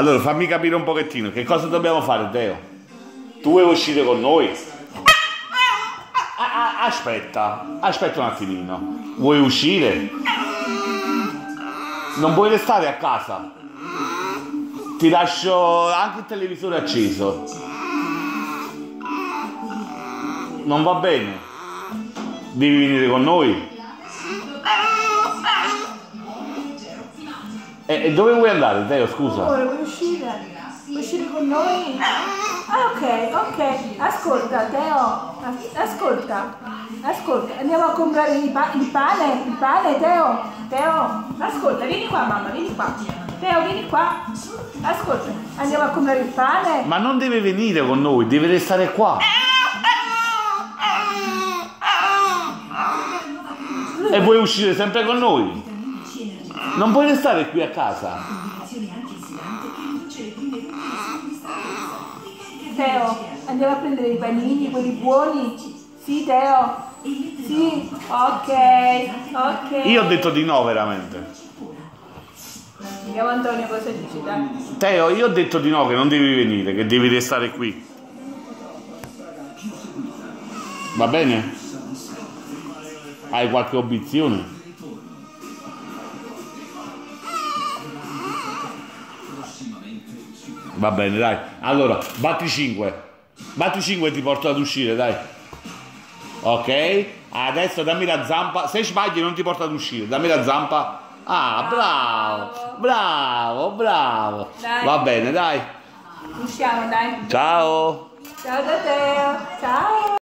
Allora, fammi capire un pochettino, che cosa dobbiamo fare, Teo? Tu vuoi uscire con noi? Ah, ah, Aspetta, aspetta un attimino. Vuoi uscire? Non puoi restare a casa. Ti lascio anche il televisore acceso. Non va bene. Devi venire con noi. E, e dove vuoi andare, Teo? Scusa. Ora vuoi uscire? Vuoi uscire con noi? Ah, ok, ok. Ascolta, Teo. As- Ascolta. Ascolta. Andiamo a comprare il, pa- il pane. Il pane, Teo. Teo. Ascolta, vieni qua, mamma, vieni qua. Teo, vieni qua. Ascolta. Andiamo a comprare il pane. Ma non deve venire con noi, deve restare qua. E vuoi uscire sempre con noi? Non puoi restare qui a casa. Teo, andiamo a prendere i panini, quelli buoni. Sì, Teo. Sì, ok, ok. Io ho detto di no veramente. Vediamo Antonio cosa dice, dai. Teo, io ho detto di no, che non devi venire, che devi restare qui. Va bene? Hai qualche obiezione? Va bene, dai. Allora, batti 5. Batti 5 e ti porto ad uscire, dai. Ok? Adesso dammi la zampa. Se sbagli non ti porto ad uscire. Dammi la zampa. Ah, bravo. Bravo, bravo. Dai. Va bene, dai. Usciamo, dai. Ciao. Ciao da Teo. Ciao.